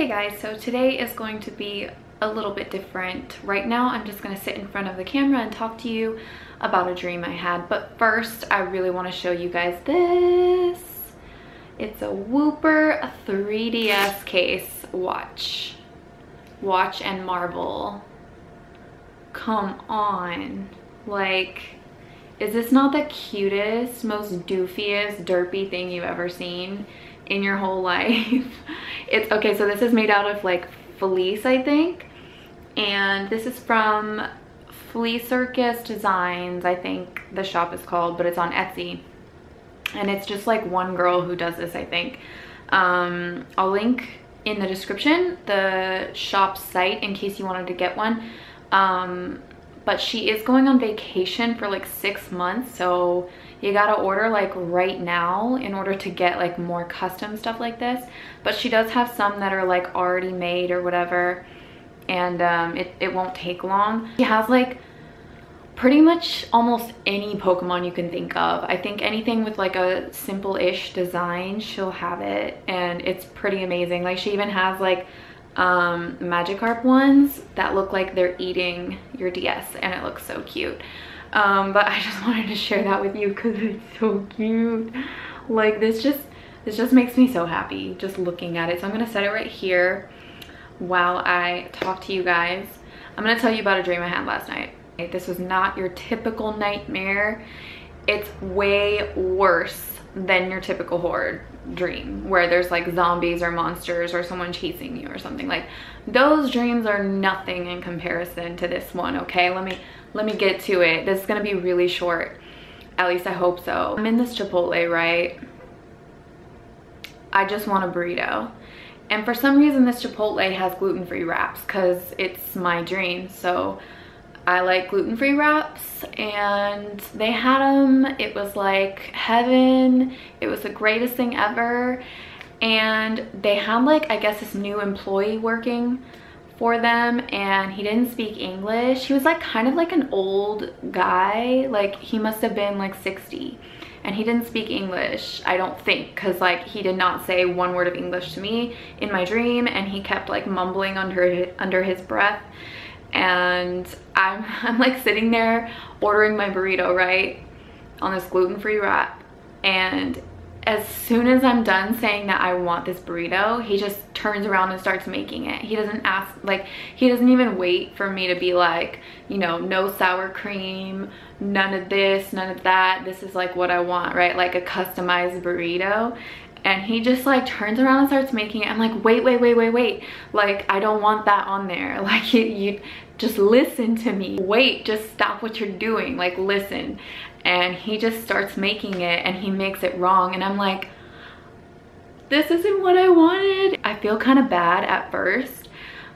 Hey guys, so today is going to be a little bit different. Right now, I'm just gonna sit in front of the camera and talk to you about a dream I had. But first, I really wanna show you guys this. It's a Wooper 3DS case watch. Watch and marvel. Come on. Like, is this not the cutest, most doofiest, derpy thing you've ever seen in your whole life? it's, okay, so this is made out of like fleece, I think. And this is from Flea Circus Designs, I think the shop is called, but it's on Etsy. And it's just like one girl who does this, I think. Um, I'll link in the description the shop site in case you wanted to get one. Um, but she is going on vacation for like six months. So you gotta order like right now in order to get like more custom stuff like this. But she does have some that are like already made or whatever. And um, it, it won't take long. She has like pretty much almost any Pokemon you can think of. I think anything with like a simple-ish design, she'll have it. And it's pretty amazing. Like she even has like um, Magikarp ones that look like they're eating your DS and it looks so cute. Um, but I just wanted to share that with you because it's so cute. Like this just, this just makes me so happy just looking at it. So I'm gonna set it right here while I talk to you guys. I'm gonna tell you about a dream I had last night. This was not your typical nightmare. It's way worse than your typical horror dream where there's like zombies or monsters or someone chasing you or something. Like those dreams are nothing in comparison to this one okay? Let me let me get to it. This is gonna be really short. At least i hope so. I'm in this chipotle right? I just want a burrito. And for some reason this chipotle has gluten-free wraps because it's my dream. So I like gluten-free wraps and they had them. It was like heaven. It was the greatest thing ever. And they had like, I guess this new employee working for them and he didn't speak English. He was like kind of like an old guy. Like he must have been like 60 and he didn't speak English, I don't think, because like he did not say one word of English to me in my dream and he kept like mumbling under, under his breath and I'm, I'm like sitting there ordering my burrito, right, on this gluten-free wrap. And as soon as I'm done saying that I want this burrito, he just turns around and starts making it. He doesn't ask, like, he doesn't even wait for me to be like, you know, no sour cream, none of this, none of that. This is like what I want, right? Like a customized burrito and he just like turns around and starts making it. I'm like wait wait wait wait wait. Like i don't want that on there. Like you, you just listen to me. Wait just stop what you're doing. Like listen. And he just starts making it and he makes it wrong. And i'm like this isn't what i wanted. I feel kind of bad at first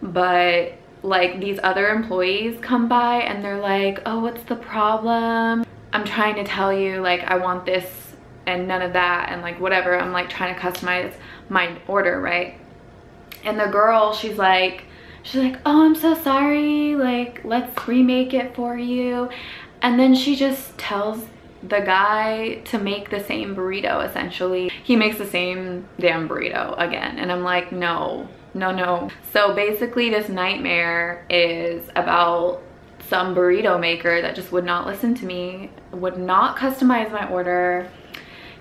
but like these other employees come by and they're like oh what's the problem? I'm trying to tell you like i want this and none of that and like whatever. I'm like trying to customize my order right? And the girl she's like she's like oh i'm so sorry. Like let's remake it for you. And then she just tells the guy to make the same burrito essentially. He makes the same damn burrito again. And i'm like no. No no. So basically this nightmare is about some burrito maker that just would not listen to me would not customize my order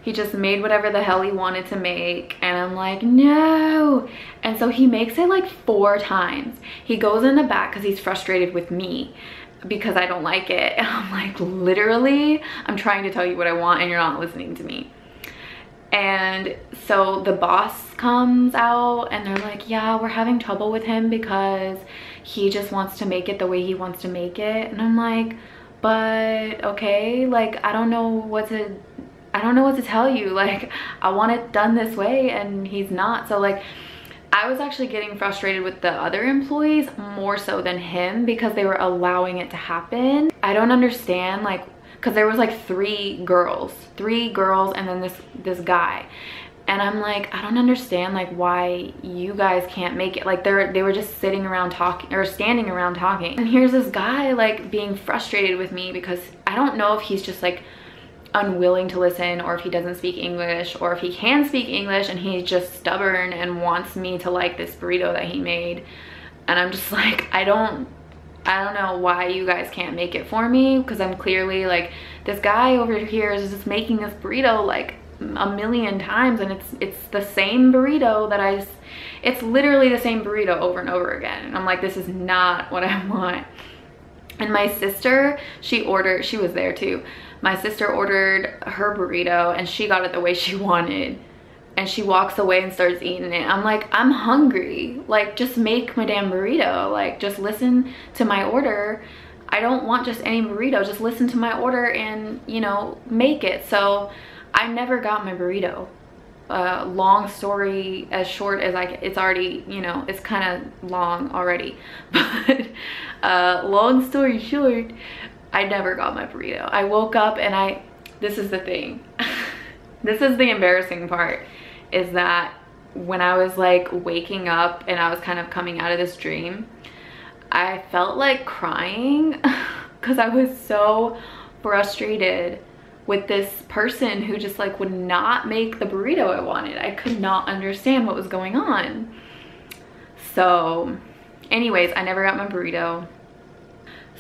he just made whatever the hell he wanted to make and I'm like no. And so he makes it like four times. He goes in the back because he's frustrated with me because I don't like it. And I'm like literally I'm trying to tell you what I want and you're not listening to me. And so the boss comes out and they're like yeah we're having trouble with him because he just wants to make it the way he wants to make it. And I'm like but okay like I don't know what to I don't know what to tell you. Like, I want it done this way and he's not. So like, I was actually getting frustrated with the other employees more so than him because they were allowing it to happen. I don't understand like, cause there was like three girls, three girls and then this, this guy. And I'm like, I don't understand like why you guys can't make it. Like they're, they were just sitting around talking or standing around talking. And here's this guy like being frustrated with me because I don't know if he's just like unwilling to listen or if he doesn't speak English or if he can speak English and he's just stubborn and wants me to like this burrito that he made. And I'm just like, I don't, I don't know why you guys can't make it for me because I'm clearly like, this guy over here is just making this burrito like a million times and it's it's the same burrito that I it's literally the same burrito over and over again. And I'm like this is not what I want. And my sister she ordered she was there too my sister ordered her burrito and she got it the way she wanted. And she walks away and starts eating it. I'm like I'm hungry. Like just make my damn burrito. Like just listen to my order. I don't want just any burrito. Just listen to my order and you know make it. So I never got my burrito. Uh, long story as short as I it's already you know it's kind of long already. But uh, long story short I never got my burrito I woke up and I this is the thing this is the embarrassing part is that when I was like waking up and I was kind of coming out of this dream I felt like crying because I was so frustrated with this person who just like would not make the burrito I wanted. I could not understand what was going on. So anyways, I never got my burrito.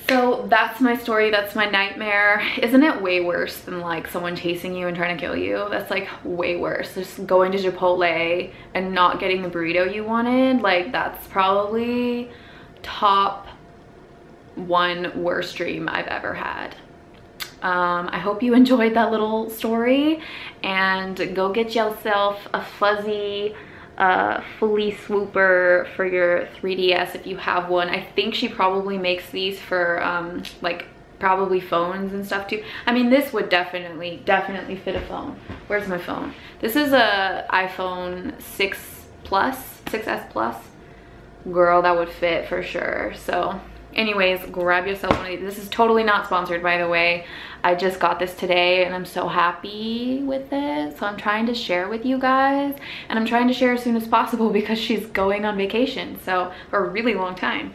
So that's my story, that's my nightmare. Isn't it way worse than like someone chasing you and trying to kill you? That's like way worse. Just going to Chipotle and not getting the burrito you wanted, like that's probably top one worst dream I've ever had. Um, I hope you enjoyed that little story and go get yourself a fuzzy uh, fully swooper for your 3DS if you have one. I think she probably makes these for um, like probably phones and stuff too. I mean, this would definitely, definitely fit a phone. Where's my phone? This is a iPhone 6 Plus, 6S Plus. Girl, that would fit for sure. So anyways grab yourself one of these. This is totally not sponsored by the way. I just got this today and i'm so happy with it. So i'm trying to share with you guys and i'm trying to share as soon as possible because she's going on vacation so for a really long time.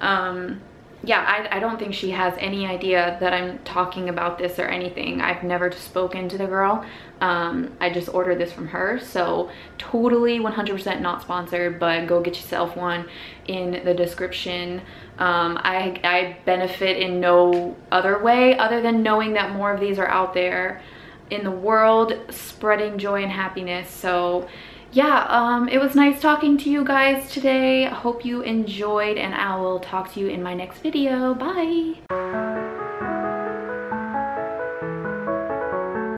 Um yeah, I, I don't think she has any idea that I'm talking about this or anything. I've never spoken to the girl. Um, I just ordered this from her. So totally 100% not sponsored, but go get yourself one in the description. Um, I, I benefit in no other way other than knowing that more of these are out there in the world spreading joy and happiness. So yeah, um, it was nice talking to you guys today. Hope you enjoyed and I will talk to you in my next video. Bye!